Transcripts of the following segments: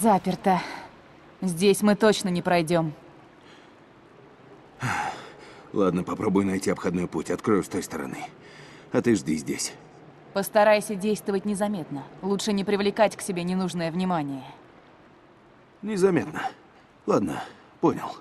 Заперто. Здесь мы точно не пройдем. Ладно, попробуй найти обходной путь. Открою с той стороны. А ты жди здесь. Постарайся действовать незаметно. Лучше не привлекать к себе ненужное внимание. Незаметно. Ладно, понял.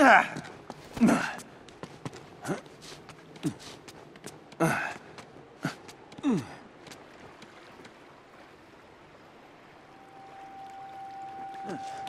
Ah! Hmm.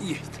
Есть.